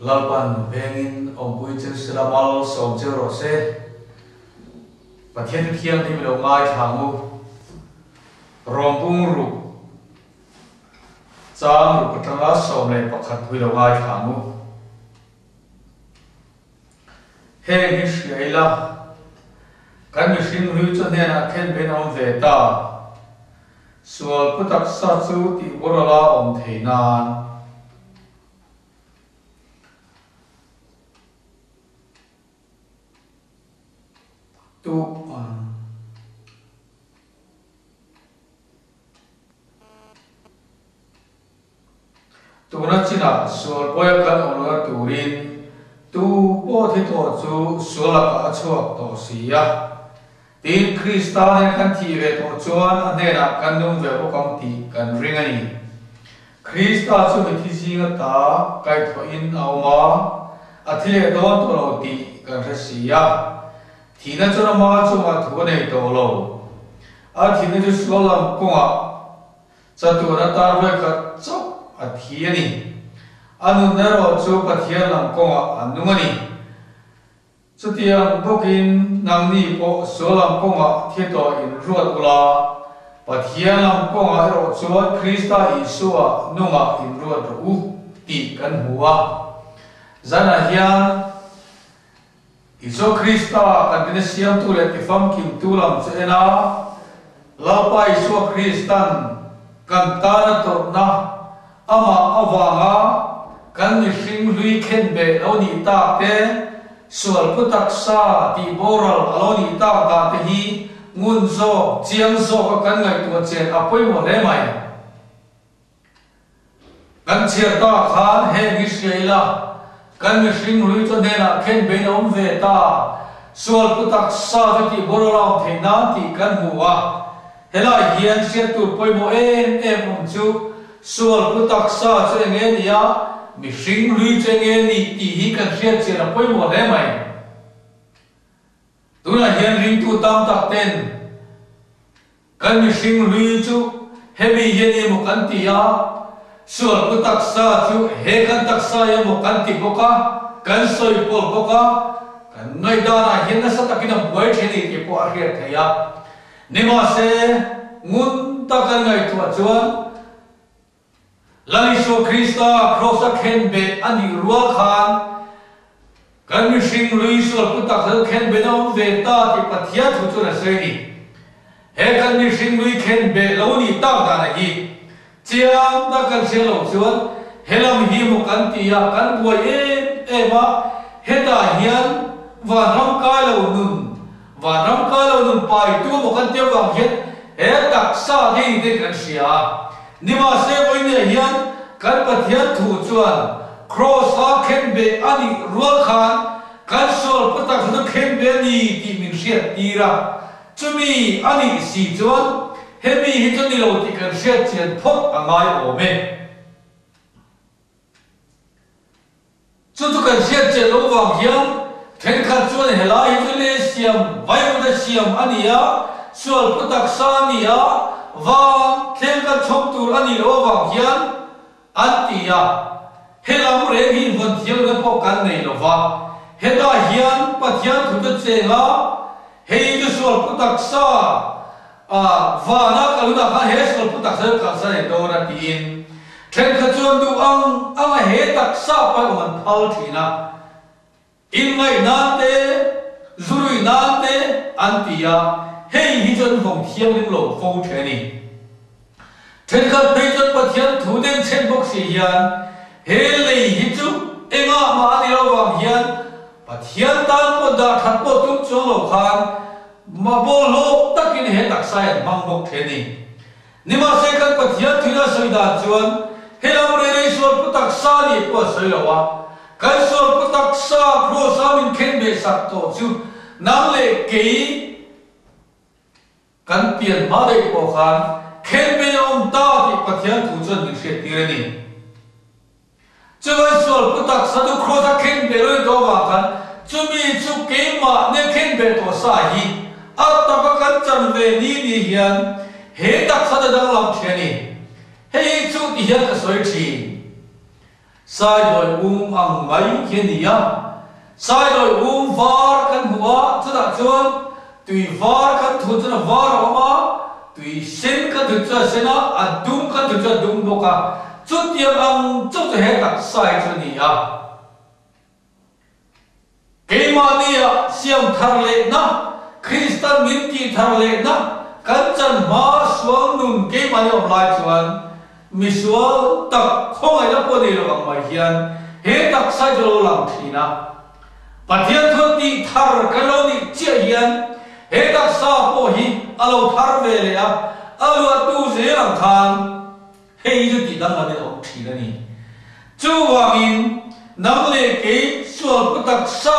lalpan bengin om pui chen siramal som che ro se pathian thiam ti lo ngai thangu rompung ru chang ru patanga som le pakhat pui lo ngai thangu he hi shriaila kan mi hring ru chu ne na khen ben om ve ta sual putak sa chu ti borala om theinan ตัวอ่อนตัวนั้นชินะส่วนพ่อกันองค์นั้นตัวรินตัวพ่อที่ตัวจูส่วนละก็ชั่วตัวเสียตีนคริสต์เนี่ยขันทีเวตัวจวนอันเนี่กันนุ่วพวองตีกันริงียคริสต์อาสุวิธีจิงตาไกทอินเอามาอธิเลโดนตัวตีกันเสีย kan ra sia thì nó cho nó mà cho mà thua này đồ lâu à thì nó cho số làm công à cho tụi nó ta về cái chốc à thì này anh nó rồi cho cái thì làm công à anh đúng không cho tiền bốc in năng ni bộ số làm công à thì đó in ruột là và thì làm công à rồi cho Krista Isu à nung à in ruột u ti kan hua zana hian Iso Krista kan dine siam tu, le ifam kim tu lam che na la iso Kristan kan tana to na ama awanga kan ni hring lui khen be lo ni ta te sual putak sa, ti boral alo ni ta ta te hi, ngun zo chiang zo, ka kan ngai tu chen apoi mo le mai. Kan chia ta khan he ni sheila kan mi hring lui cho nên là khen bên ông về ta? Sual ku tak sa cho ti boro lam the na ti kan huwa hela hian sia tu poi mo em em om chu sual ku tak sa cho nge ni ya mi hring lui cho nge ni ti hi kan sia che na poi mo le mai tu na hian ring tu tam tak ten. Kan mi hring lui chu hemi hian ni mo kan ti sual ku taksa chu he kan taksa ya mo kan ti boka kan soi pol boka kan nai da na hin na sa takina boy theni ki po a he thaya nima se ngun ta kan nai tu chuan lali so krista cross a khen be ani ruwa khan kan mi sing lui sual ku taksa khen be na ve ta ti pathia thu chu na se ni he kan mi sing lui khen be lo ni ta da na hi chiang ta kan se lo chuan helam hi mo kan ti ya kan bua e e ma heta hian và ram ka lo nun và ram ka lo nun pai tu mo kan te wang hian he tak sa ni de kan sia ni ma se voi ne hian kan pathian thu chuan cross a khen be ani rual khan kan sol patak nu khen be ni ti min sia tira chumi ani si chuan hemi hi chu ni lo ti kan sia chian phok angai o chu chu kan sia chian lo wang hian then chuan hela hi chu le siam vai da siam ania sual putak sa và wa then kan tu anh lo wang hian antia helam re hi von thial ga po kan nei căn này lo hian pathian ta chenga hei chu sual putak sa à và nó cả lúc vana kaluna ha hesol putak sa ka sa ne dora tin thlen kha chuan du ang ang he tak sa pa man phal thina in mai na te zurui na te antia hei hi chuan vong thiam lim lo fo the ni thlen kha pe chuan pathian thu den chen bok si hian he lei hi chu enga ma ni lo wang hian pathian tan po da that po tum chu lo khan mà bố lô, tất nhiên hệ đặc sai mang bốc thế này nhưng mà sẽ cần bắt hiến thì là sợi đàn chuan hệ là một đời số bất đặc sa đi của sợi lầu à cái số bất đặc sa pro sa mình khen bề sắc tổ chứ nang lệ kỹ cần tiền mà đây của khan khen bề ông ta thì bắt hiến thủ chuan mình sẽ tiền này chứ cái số bất đặc sa tu khó ta khen bề rồi đó mà khan chu mi chu kỹ mà nên khen bề tổ sa tập ataka kan chan ve ni ni hết đặc sắc sa da lam theni hết chu ti hian soi thi sai rồi um ang mai đi nia sai rồi um var kan hua chu da chuan tùy var kan thu chu var ama tùy sen kan thu sinh sena a dum kan thu chu dum boka chút tiêm ang chút cho hết đặc sai đi nia cái mà nia xem thằng lệ na Christian min ti thar lệ na kan chan ma suang nun cái mà nia lai chuan mi sual tak khong ai na po ni lo ang mai hian he tak sai cho lang thina pathian thot ti thar kalo ni chia hian he tak sa po hi alo thar ve le a alo tu ze lang khan he ju ti dang la me ok thina ni chu wangin nam le ke sual putak sa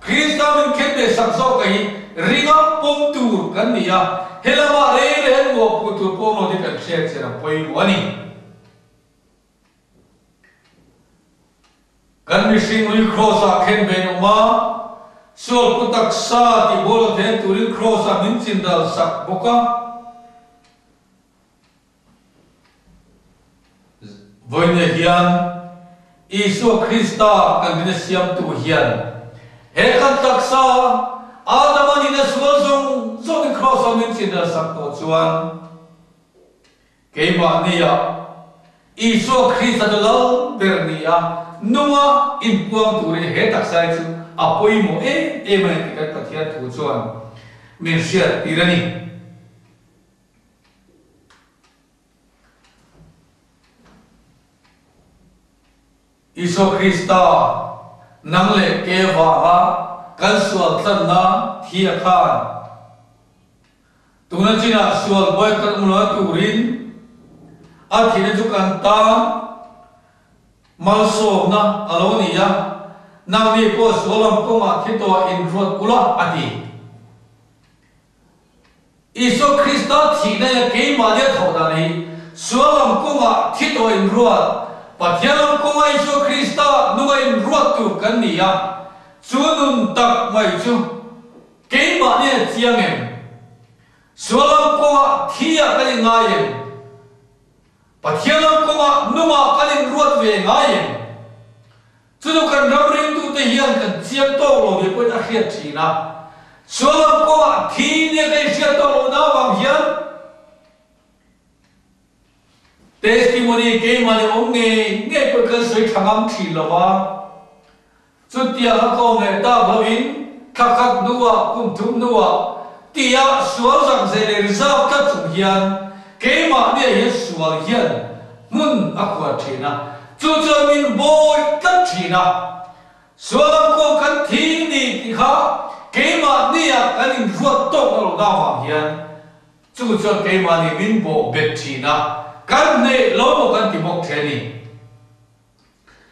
Krista min khet be sak so kai ringa pom tur kan ni ya helama re re mo putu pom no de kan share se na poi wani kan mi sing ri krosa khen be no ma sual putak sa ti bolo the turin krosa min chin dal sak boka voine hian Isu Krista kan bin siam tu hian. He kan taksa Adam in a swazum, so the cross on it in the Sakotuan. Keba Nia, Iso Christadolo, Bernia, Noa in Puang to the head of sides, Apoimo, eh, Eman, Katia to Chuan, Mirsia Irani. Iso Christa, Nangle Keva. Ke ma nia Isu Krista de lo bernia nunga in puang tu re he taksa chu apoi mo e e ma ti ka pathia tu chuan min sia tirani Isu Krista nang le ke wa ha kan sual tlan na, thia khan. Tuna china sual boy kan um mula turin a thina chu kan ta. Mal so na alo ni ya. Nang ni ko sualam ko ma thito in rot ula ati Isu Krista thina ke ma le thoda ni. Sualam ko ma thito in rot pathian ko ngai chu krista nu ngai ruat tu kan ni ya chu nun tập ngai chú ke ma ne chiang em sualam qua thia ka cái ngay em? Pathian ko ma nu ma ka ni ruột về ngay em? Chu đâu cần đâu ring tu te hian cần chiang to lo quên đã hiện chỉ thi na sualam qua thi ne cái sia to rồi đâu wang hian testimony จุดเดียวก็เงตาบวินขักขักนัวกุมทุมนัวตียสวสังเสริซาคัดสุเฮียนเกมาเนี่ยเฮสวเฮียนมุนอักวาทีนะจุดจะมินบอยกัดทีนะสวก็กันทีนี่ที่ข้าเกมาเนี่ยกันอินรัวตกนรกดาวเฮียนจุดจะเกมาเนี่ยมินบอยเบ็ดทีนะกันเนี่ยเราบอกกันที่บอกเทนี่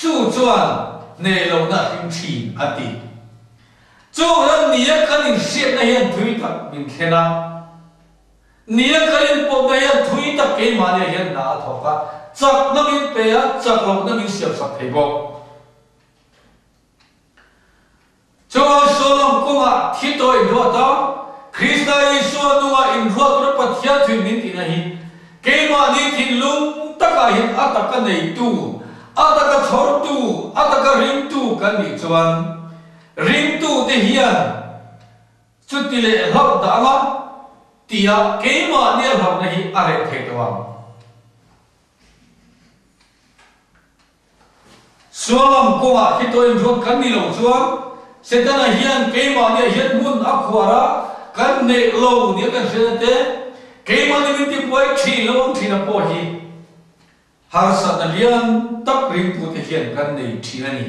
da wa hian chu chu ke ma ni min bo bet thina kan ne lo mo kan ti mok the ni ni ma se kan pa thian thu chuan thi to in ruat ula krista isua nunga in ruat u ati khobela in fiami te bok sar te res ning te po res lar te po hian an tum tu te hi ne ne ne tu ne se chuan ne chi ni kan tiani ni helawar chaga ne tu ne she lo na an ne ko chuan chu chuan ne lo na him thi ati chu ran ni ya kan in she na hian thui tak min khena ni ya kan in po na hian thui tak ke ma ne hian na tho ka chak na min pe ya chak lo na min siap sak thei bo chu solom ko ma thi to in ro ta Krista Yesu nuwa in ro to pathya thui min ti na hi. Ke ma ni thin lung taka hin ataka nei tu ataka thor tu. ataka thortu ataka rintu kani chuan. Rintu te hian. Chutile lap da ama tia keima ne lap na hi are thekwa suam kowa hitoin rot kani lo chuan. Sedana hian keima ne hian mun akhwara kan ne lo ne kan sedate keima ne min ti poi chi lo thi na po hi. Har sa na lian tak ring tu te hian kan nei thi na ni.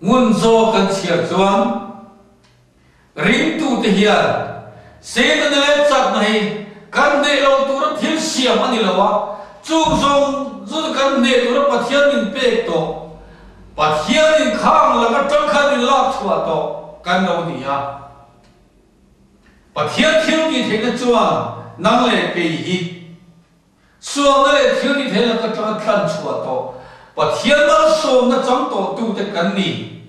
Ngun zo kan chiar chuan ring tu te hian. Se na le chak na hi kan ne lo tu ra thil siam ani lawa chu zong zu kan ne tu ra pathian in pe to. Pathian in khang la ka tang khan lak chua to. Kan lo ni ha 把天天给他转拿来给伊说那天你在那个张看出我把天那说那张多读的跟你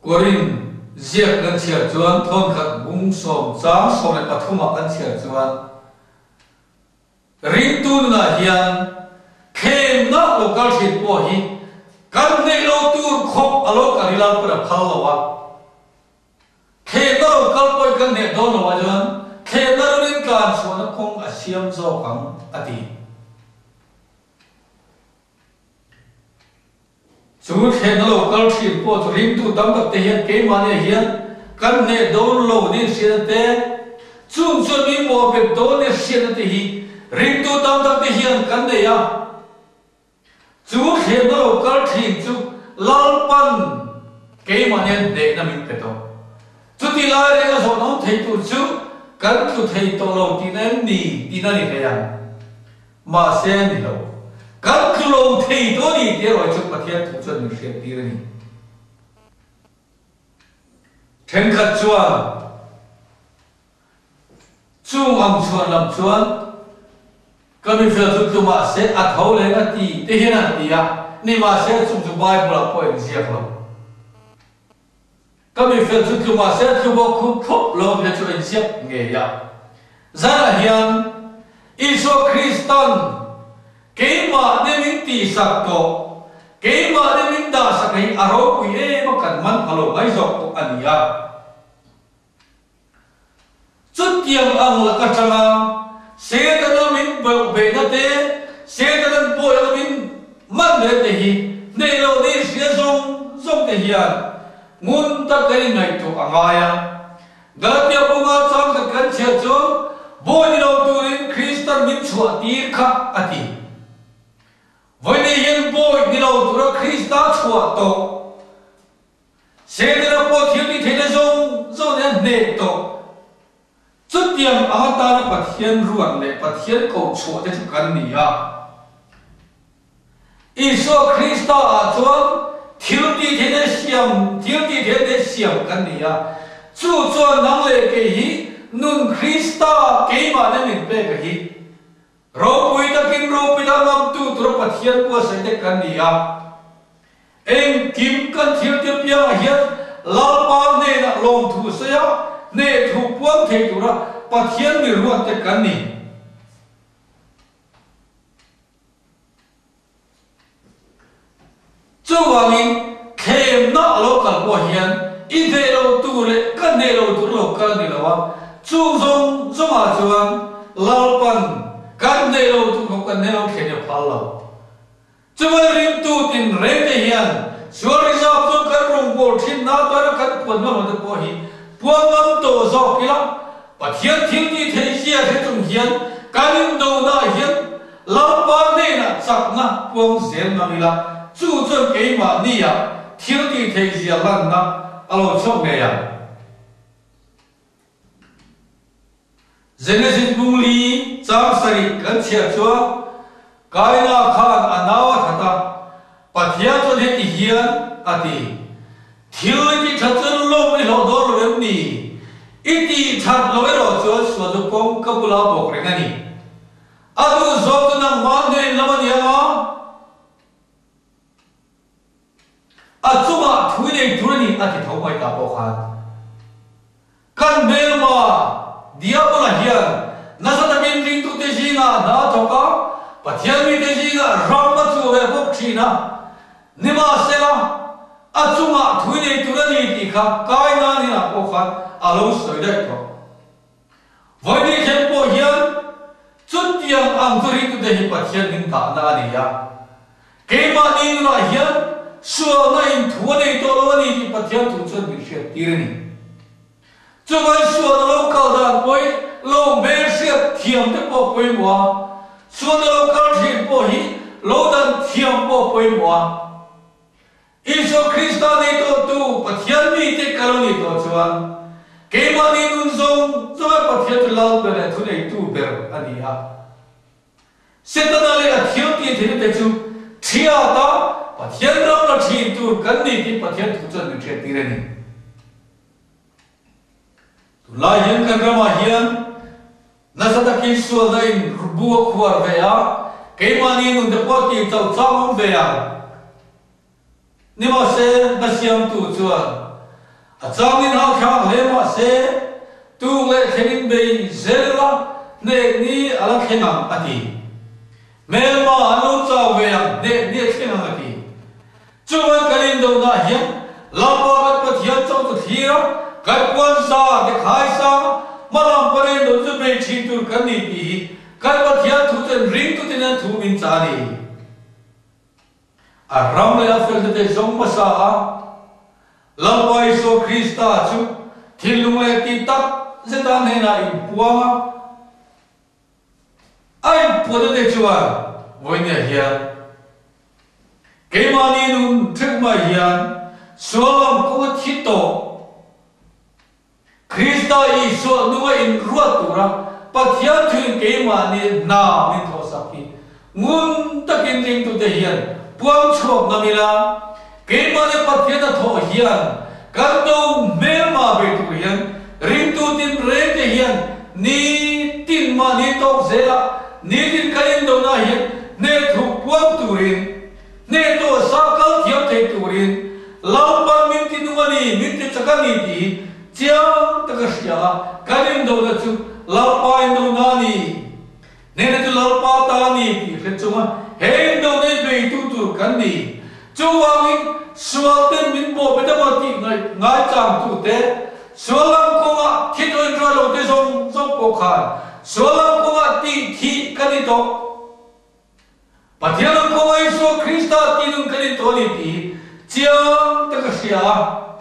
过人热跟前钻脱个工作咋说的把头发往前钻人都那样看那个高兴过去 gan nei lo tu khop alo ka rilan pura phal lo wa khe to kal poi kan ne do lo wa jan khe na rin kan so na khong a siam zo khang ati chu khe na lo kal thi po to ring tu dam tak te hian ke ma ne hian kan ne do lo ni sian te chung chu ni mo pe do ne sian te hi ring tu dam tak te hian kan ne ya chú khi nó lâu cơ thì chú lâu pan cái mà này để nó mình cái đó chú đi lại đây cái số nó thấy tu chú cần chú thấy tu lâu thì nên đi thì nên đi cái à mà xem đi lâu. Cần chú lâu kulo thei to ni rồi chú chu pathian thu chuan ni hriat tir ni then khat chuan chú am chuan làm chuan kami fel chu tu ma se a thau le na ti te hian an ti a ni ma se chung chu bai bula po en ziak lo kami fel chu tu ma se chu bo khu khop lo le chu en ziak nge ya zara hian iso kristan cái mà nên mình tì sạc to cái mà nên mình đa sạc cái aro quỷ ê mà cần man alo ngay dọc to anh ya chút tiệm ang là cái chăng te hian ngun ta kai ngai to angaya galatia bunga chang ta kan chia chu boi lo turin kristan min chua ti kha ati voi ne yin boi ni lo tura krista chua to se de la po thi ni thele zo zo ne ne to chut yang a ta la pathian ruan le pathian ko chua te kan ni ya Iso Krista a chuan 기업이 되는 시험, 기업이 되는 시험 같네요. 주, 저 나무에게 눈 크리스타 게임 안에는 빼기. 로브이다 김로브이다 남두 드롭아 티어 구었을 때 같네요. 엥 김건 티어 뛰어야 히어 라바네 롱 두었어요. 네 두번 대두라 바티언 미루한테 같네요. Chu wangin khem na lo kal ko hian i ve lo tu le kan ne lo tu lo kan ni lo wa chu zong zong a chuan lal pan kan nei lo tu ko kan nei lo khe ne phal lo chuwa rim tu tin re te hian suar ri sa tu kan rong bol thin na ta ra kan pon ma ma po hi puan ngam to zo kila pa thian thing ni thei sia he tung hian kan do na hian lam pa ne na chak na puang zen na mi la 注这给玛利啊，天地天下让他阿罗出来呀。人类是努力，暂时的跟起，该那看阿哪瓦他，把天做的一下啊的，天地他真老不了多少人，一地他弄不了多，说是光搞不了多少呢。阿都说的那馒头那么点啊。Thui ne thurani ati thau mai ta bo khan kan mel ma diabola hian nasa min ring tu te jinga na thoka pathian mi te jinga ram ma chu ve bok thina nima sela achunga thuine turani ti kha kai na ni na ko khan alo soi dai ko voi ni khem po hian chut tiang ang turi tu te hi pathian ning ta na ni ya ke ma ni na hian suwa na in thuane to lo ni ti pathian tu chun bi she tirani 这个说的老高的贵，老没事听的不贵我，说的老高听不起，老的听不贵我。伊说 Krista ni to tu pathian mi te karo ni to chuan ke ma ni nun zong zo ma pathian tu lau be ne thu nei tu ber ani a se ta na le a thiu ti thi te chu 치아다 바티엔라블라 치인투 간니기 바티엔 투천 뉴체 디레니 둘라 옌카그라마 히엔 나사다 킨수아다인 루부어 쿠아르베야 케이마니는 데포티 타우 차움베야 니마세 나시암 투추아 아장인 하캬 레마세 tu le khenin be zela ne ni ala khenam ati Melma anuca vea de dietkin haki. Chuman kalin do da hiya lamparat pat hiya chau tu thira kakwan sa dikhai sa malam pare do tu bre chi tu kani pi kalpat hiya thu ten ring tu tinan thu min chani. A ram le afil te zong pasa a lampai so krista chu thilung le ti tak zeta nena in puanga ne na in puama ai pu de chuwa voi ne hian ke ma ni nun thik ma hian solam ko thi to krista i so nu in ruat tu ra pathian thun ke ma ni na min tho sakhi ngun takin ding tu te hian puang chok namila ke ma le pathian na tho hian kan do mel mà be tu hian rin tu tin re te hian ni tin ma ni dễ zela nidin kalendo na hi ne thuk puam turin ne to sakal thiam thei turin laupa min ti nuani min ti chakani ti chiang takashya kalendo na chu laupa indo na ni ne na chu laupa ta ni ti khechuma hendo ne be tu tu kan ni chu wangin sualten min bo bedamati ngai ngai chang tu te sualam ko ma khitoin ra lo te song song po khan solo como a ti ti canito Patiano como Jesús Cristo a ti nun canito ni ti 지영 뜻이야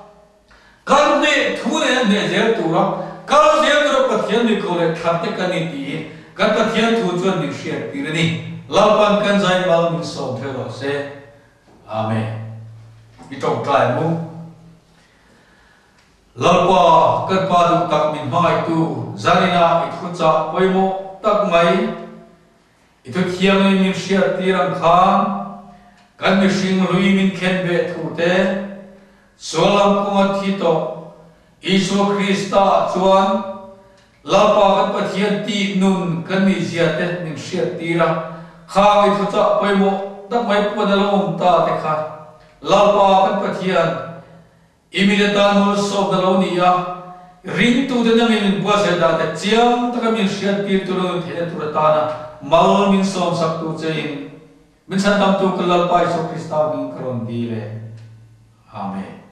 간데 두네 내제 두라 가제 들어 patiano 그래 탑때까지 디 간다 티안 두전 니시에 비르니 라반 간자이 마음이 소 되어서 아멘 이쪽 가이무 lalpa kan pa du tak min mai tu zanina i khu cha poi mo tak mai i tu thiam ni min sia tirang khan kan mi sing lui min khen be thu te solam ko thi to isu krista chuan lalpa kan pa thian ti nun kan ni zia te min sia tira kha i thu cha poi mo tak mai pu na lo ta te kha lalpa kan pathian imileta nol so da lo ni ring tu de nang in bua se da ta chiam ta ka min shiat pi tu lo the tu ra ta na mal min som sak tu che in min san tam tu ka lalpa so krista bin kron di le amen